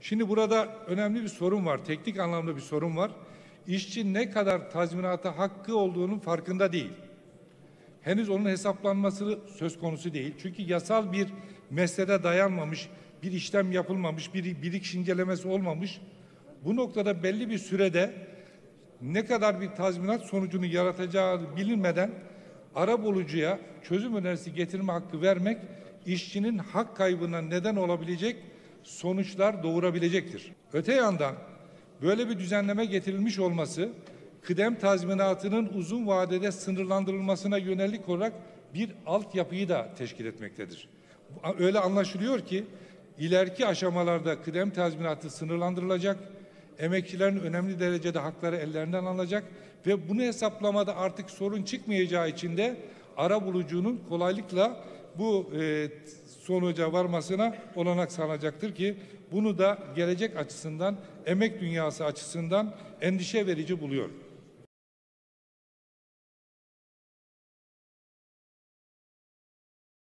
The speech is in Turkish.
Şimdi burada önemli bir sorun var. Teknik anlamda bir sorun var. İşçi ne kadar tazminata hakkı olduğunun farkında değil. Henüz onun hesaplanması söz konusu değil. Çünkü yasal bir meslede dayanmamış, bir işlem yapılmamış, bir birikiş incelemesi olmamış. Bu noktada belli bir sürede ne kadar bir tazminat sonucunu yaratacağı bilinmeden ara bulucuya çözüm önerisi getirme hakkı vermek işçinin hak kaybına neden olabilecek sonuçlar doğurabilecektir. Öte yandan böyle bir düzenleme getirilmiş olması kıdem tazminatının uzun vadede sınırlandırılmasına yönelik olarak bir altyapıyı da teşkil etmektedir. Öyle anlaşılıyor ki ileriki aşamalarda kıdem tazminatı sınırlandırılacak, emekçilerin önemli derecede hakları ellerinden alınacak ve bunu hesaplamada artık sorun çıkmayacağı için de ara bulucunun kolaylıkla bu e, sonuca varmasına olanak sağlayacaktır ki bunu da gelecek açısından, emek dünyası açısından endişe verici buluyorum.